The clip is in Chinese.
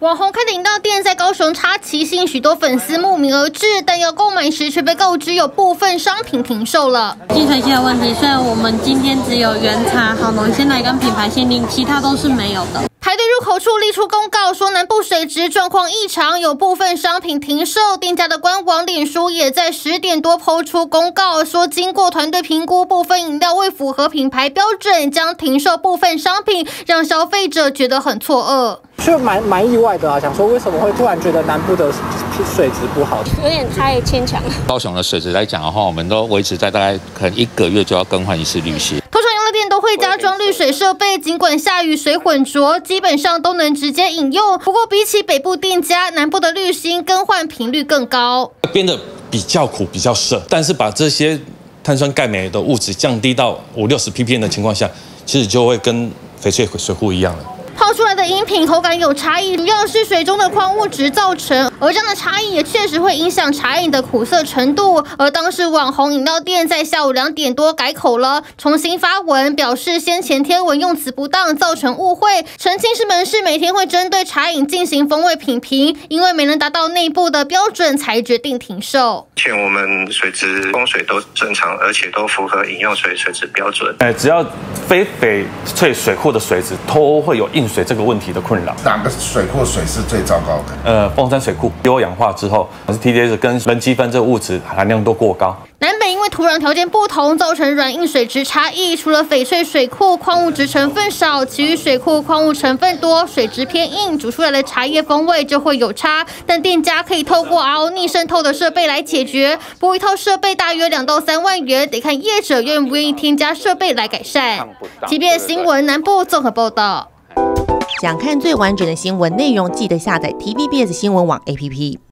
网红开的饮料店在高雄插旗，吸引许多粉丝慕名而至，但要购买时却被告知有部分商品停售了。计程器的问题，虽然我们今天只有原茶、好浓鲜奶跟品牌限定，其他都是没有的。排队入口处立出公告，说南部水质状况异常，有部分商品停售。店家的官网脸书也在十点多抛出公告，说经过团队评估，部分饮料未符合品牌标准，将停售部分商品，让消费者觉得很错愕。就蛮蛮意外的啊，想说为什么会突然觉得南部的水质不好？有点太牵强了。高雄的水质来讲的话，我们都维持在大概可能一个月就要更换一次滤芯。通常用的店都会加装滤水设备，尽管下雨水混浊，基本上都能直接饮用。不过比起北部店家，南部的滤芯更换频率更高。变得比较苦，比较涩，但是把这些碳酸钙镁的物质降低到五六十 ppm 的情况下，其实就会跟翡翠和水壶一样了。泡出来的饮品口感有差异，主要是水中的矿物质造成。而这样的差异也确实会影响茶饮的苦涩程度。而当时网红饮料店在下午两点多改口了，重新发文表示先前贴文用词不当，造成误会，澄清是门市每天会针对茶饮进行风味品评，因为没能达到内部的标准，才决定停售。目前我们水质供水都正常，而且都符合饮用水水质标准。哎，只要非翡翠水库的水质都会有硬水这个问题的困扰。哪个水库水是最糟糕的？呃，凤山水库优氧化之后，TDS 跟硼基酚这物质含量都过高。南北因为土壤条件不同，造成软硬水质差异。除了翡翠水库矿物质成分少，其余水库矿物成分多，水质偏硬，煮出来的茶叶风味就会有差。但店家可以透过 RO 逆渗透的设备来解决。不过一套设备大约两到三万元，得看业者愿不愿意添加设备来改善。即便新闻南部综合报道。想看最完整的新闻内容，记得下载 TVBS 新闻网 APP。